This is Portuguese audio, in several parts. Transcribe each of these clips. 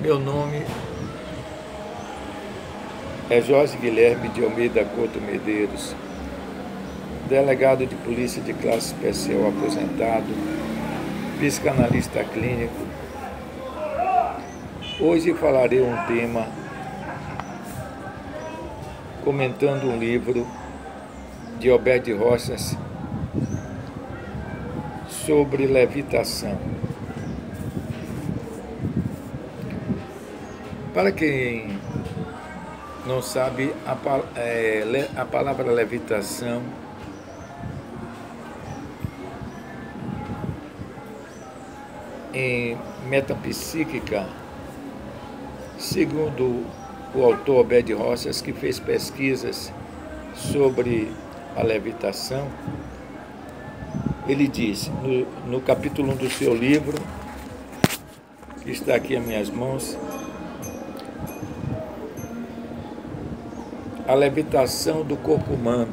Meu nome é Jorge Guilherme de Almeida Couto Medeiros, delegado de polícia de classe especial aposentado, psicanalista clínico. Hoje falarei um tema comentando um livro de Obed Rochas sobre levitação. Para quem não sabe, a, é, a palavra levitação em metapsíquica, segundo o autor Obed Roças, que fez pesquisas sobre a levitação, ele diz, no, no capítulo 1 do seu livro, que está aqui em minhas mãos, a levitação do corpo humano.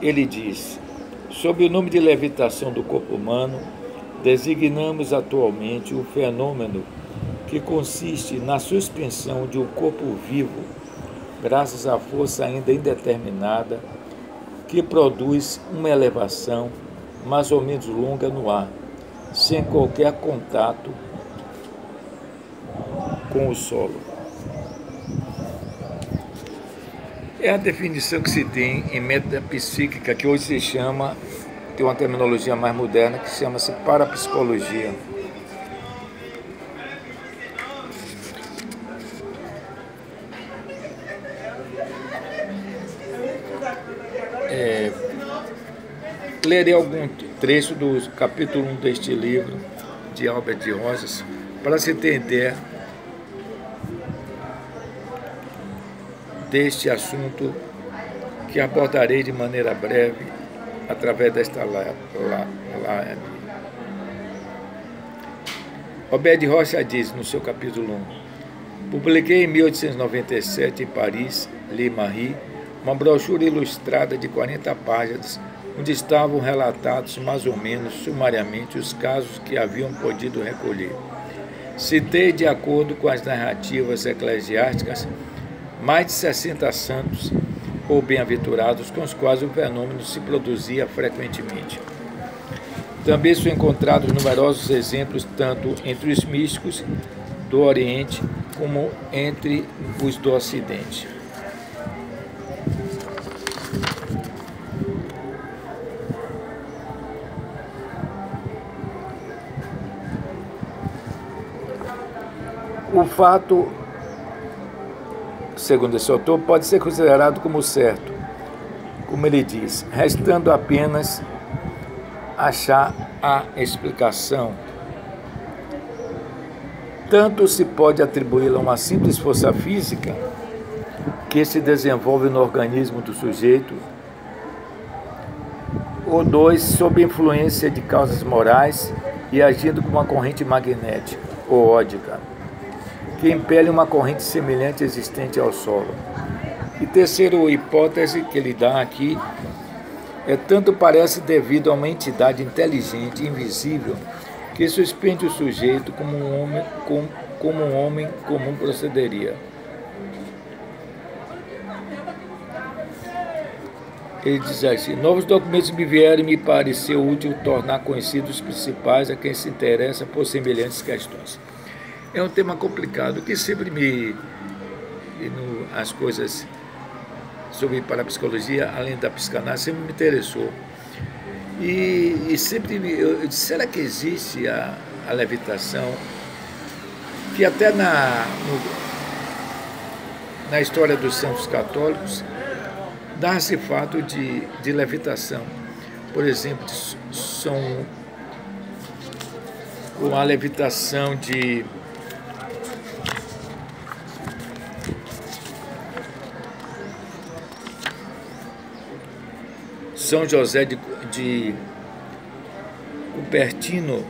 Ele diz: sob o nome de levitação do corpo humano, designamos atualmente o fenômeno que consiste na suspensão de um corpo vivo, graças à força ainda indeterminada, que produz uma elevação mais ou menos longa no ar, sem qualquer contato com o solo. É a definição que se tem em metapsíquica, que hoje se chama, tem uma terminologia mais moderna, que chama-se parapsicologia. É, lerei algum trecho do capítulo 1 deste livro de Albert Rosas para se entender deste assunto que abordarei de maneira breve através desta live. Obed Rocha diz no seu capítulo 1: Publiquei em 1897 em Paris, Le Marie, uma brochura ilustrada de 40 páginas, onde estavam relatados mais ou menos sumariamente os casos que haviam podido recolher. Citei, de acordo com as narrativas eclesiásticas, mais de 60 santos ou bem-aventurados com os quais o fenômeno se produzia frequentemente. Também são encontrados numerosos exemplos, tanto entre os místicos do Oriente como entre os do Ocidente. O fato segundo esse autor, pode ser considerado como certo, como ele diz, restando apenas achar a explicação. Tanto se pode atribuí-la a uma simples força física que se desenvolve no organismo do sujeito, ou dois, sob influência de causas morais e agindo como uma corrente magnética ou ódica que impele uma corrente semelhante existente ao solo. E terceira hipótese que ele dá aqui é tanto parece devido a uma entidade inteligente, invisível, que suspende o sujeito como um homem, como, um homem comum procederia. Ele diz assim: Novos documentos me vieram e me pareceu útil tornar conhecidos os principais a quem se interessa por semelhantes questões é um tema complicado que sempre me. As coisas sobre parapsicologia, além da psicanálise, sempre me interessou. E, e sempre me, eu disse, será que existe a, a levitação? Que até na, no, na história dos santos católicos dá-se fato de, de levitação. Por exemplo, são com a levitação de São José de, de Cupertino.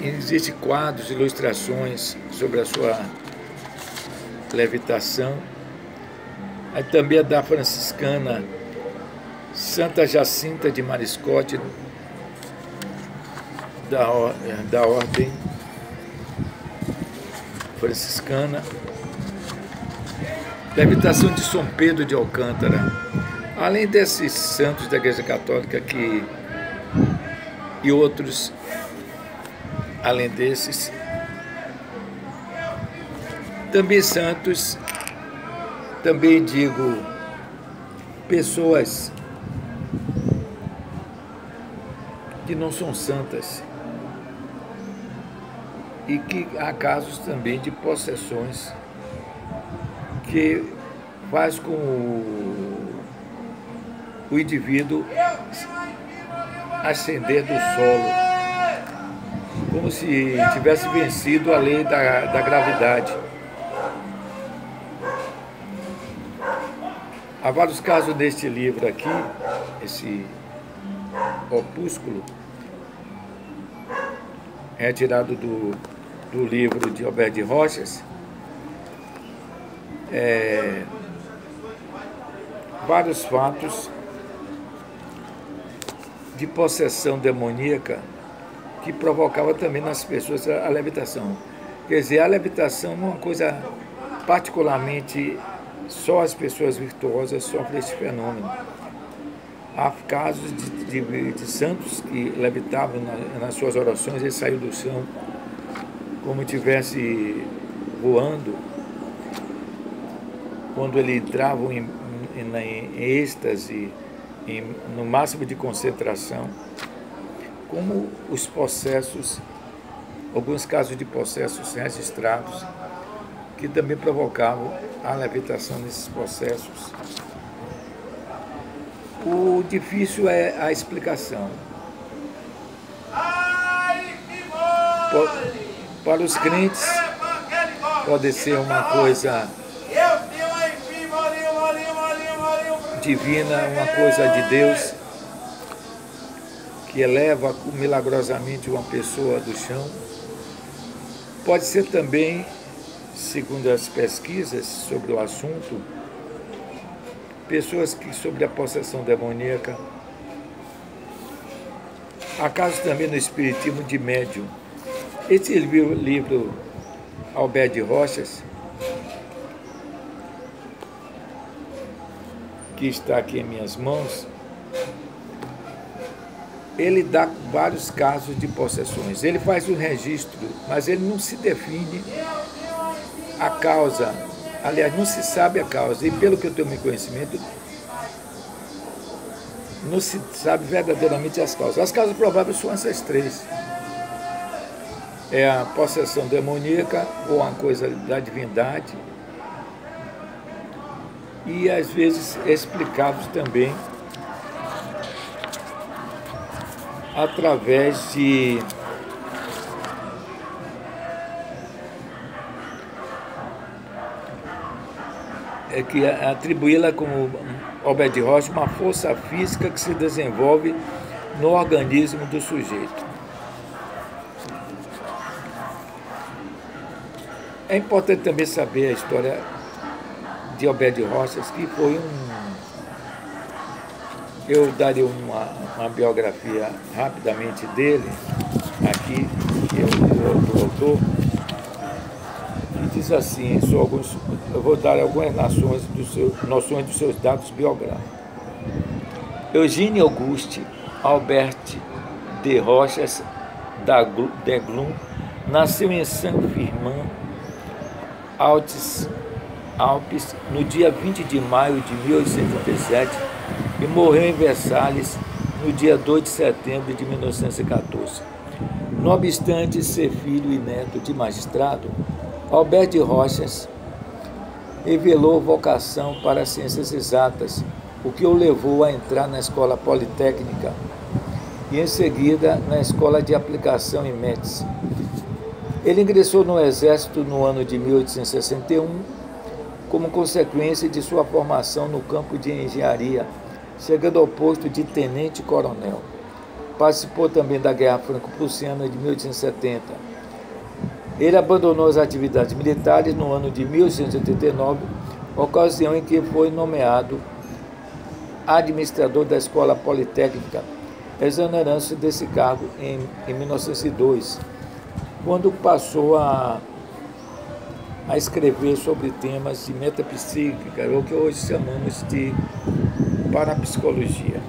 Existem quadros, ilustrações sobre a sua levitação. Aí também a da franciscana Santa Jacinta de Mariscote, da, da Ordem Franciscana, da habitação de São Pedro de Alcântara, além desses santos da Igreja Católica que e outros além desses também santos também digo pessoas que não são santas e que há casos também de possessões que faz com o, o indivíduo ascender do solo, como se tivesse vencido a lei da, da gravidade. Há vários casos neste livro aqui, esse opúsculo, retirado do, do livro de Alberto de Rochas, é, vários fatos de possessão demoníaca que provocava também nas pessoas a levitação. Quer dizer, a levitação é uma coisa particularmente só as pessoas virtuosas sofrem esse fenômeno. Há casos de, de, de santos que levitavam na, nas suas orações, ele saiu do chão como estivesse voando, quando ele entrava em, em, em êxtase, em, no máximo de concentração, como os processos, alguns casos de processos registrados, que também provocavam a levitação nesses processos. O difícil é a explicação. Para os crentes, pode ser uma coisa divina, uma coisa de Deus, que eleva milagrosamente uma pessoa do chão. Pode ser também, segundo as pesquisas sobre o assunto, pessoas que sobre a possessão demoníaca. Há casos também no Espiritismo de médium. Esse livro, Alberto de Rochas, que está aqui em minhas mãos, ele dá vários casos de possessões. Ele faz um registro, mas ele não se define a causa Aliás, não se sabe a causa. E pelo que eu tenho meu conhecimento, não se sabe verdadeiramente as causas. As causas prováveis são essas três. É a possessão demoníaca ou uma coisa da divindade. E às vezes explicados também através de é que atribuí-la como Albert de Rocha uma força física que se desenvolve no organismo do sujeito. É importante também saber a história de Albert de Rochas, que foi um. Eu daria uma, uma biografia rapidamente dele, aqui, que é o, autor diz assim, alguns, eu vou dar algumas nações do seu, noções dos seus dados biográficos. Eugênio Auguste Albert de Rochas de Glum nasceu em Saint-Firmin, Alpes, Alpes, no dia 20 de maio de 1837 e morreu em Versalhes no dia 2 de setembro de 1914. Não obstante ser filho e neto de magistrado, Alberto Rochas revelou vocação para as ciências exatas, o que o levou a entrar na escola politécnica e em seguida na escola de aplicação em Metz. Ele ingressou no exército no ano de 1861 como consequência de sua formação no campo de engenharia, chegando ao posto de tenente-coronel. Participou também da Guerra Franco-Prussiana de 1870 ele abandonou as atividades militares no ano de 1889, ocasião em que foi nomeado administrador da Escola Politécnica, exonerando-se desse cargo em, em 1902, quando passou a, a escrever sobre temas de metapsíquica, o que hoje chamamos de parapsicologia.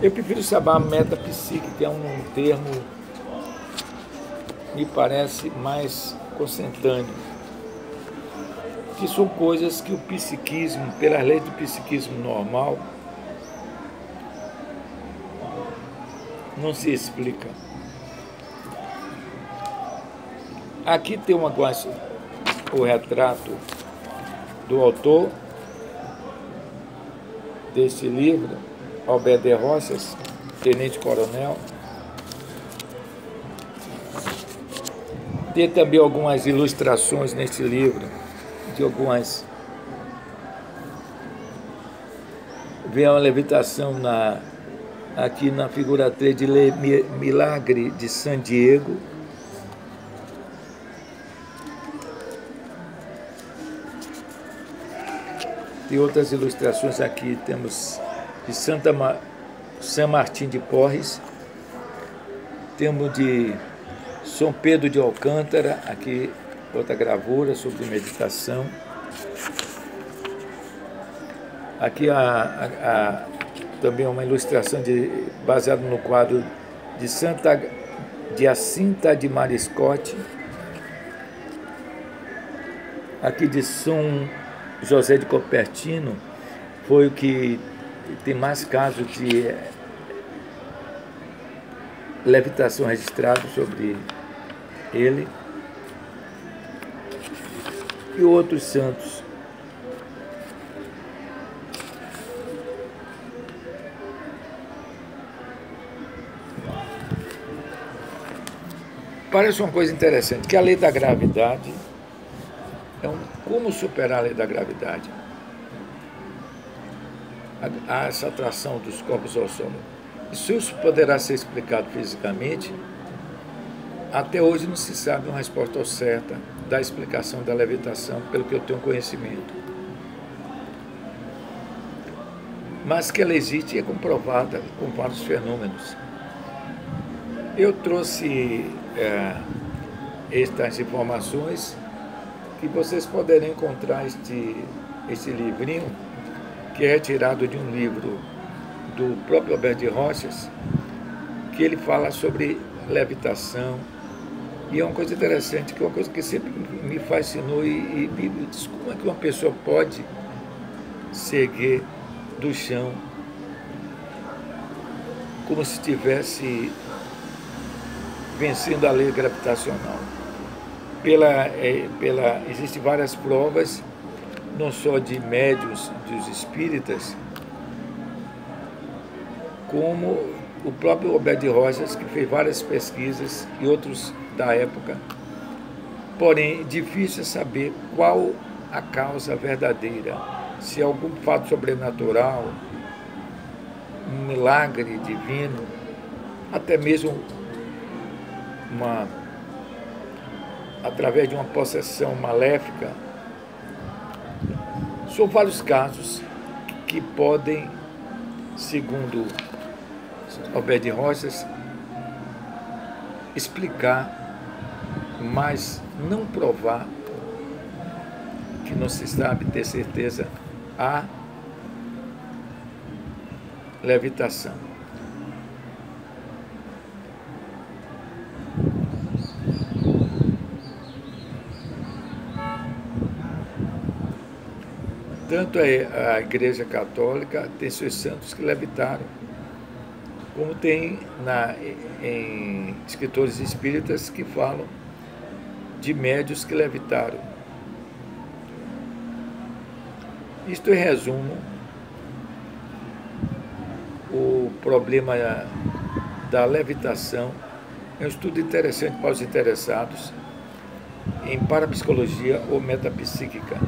Eu prefiro chamar metapsíquica, é um termo me parece mais consentâneo, que são coisas que o psiquismo, pelas leis do psiquismo normal, não se explica. Aqui tem uma o retrato do autor deste livro, Alberto de Roças, Tenente Coronel. Tem também algumas ilustrações neste livro, de algumas. Vem uma levitação na, aqui na figura 3 de Milagre de San Diego. E outras ilustrações aqui. Temos de Santa Ma São Martim de Porres, temos de São Pedro de Alcântara, aqui outra gravura sobre meditação. Aqui a, a, a também uma ilustração de, baseada no quadro de Santa de Jacinta de Mariscote, aqui de São José de Copertino, foi o que tem mais casos de eh, levitação registrado sobre ele. E outros santos Parece uma coisa interessante, que a lei da gravidade é um como superar a lei da gravidade. Há essa atração dos corpos ao Sol. Se isso poderá ser explicado fisicamente, até hoje não se sabe uma resposta certa da explicação da levitação, pelo que eu tenho conhecimento. Mas que ela existe é comprovada com vários fenômenos. Eu trouxe é, estas informações que vocês poderão encontrar este, este livrinho, que é retirado de um livro do próprio Alberto de Rochas, que ele fala sobre levitação. E é uma coisa interessante, que é uma coisa que sempre me fascinou e, e me diz como é que uma pessoa pode seguir do chão como se estivesse vencendo a lei gravitacional. Pela, é, pela, existem várias provas, não só de médios dos espíritas, como o próprio Roberto Rojas, que fez várias pesquisas e outros da época. Porém, difícil é saber qual a causa verdadeira, se é algum fato sobrenatural, um milagre divino, até mesmo uma, através de uma possessão maléfica. São vários casos que podem, segundo Alberto de Rochas, explicar, mas não provar que não se sabe ter certeza a levitação. Tanto a, Igreja Católica tem seus santos que levitaram, como tem na, em escritores espíritas que falam de médios que levitaram. Isto em resumo o problema da levitação é um estudo interessante para os interessados em parapsicologia ou metapsíquica.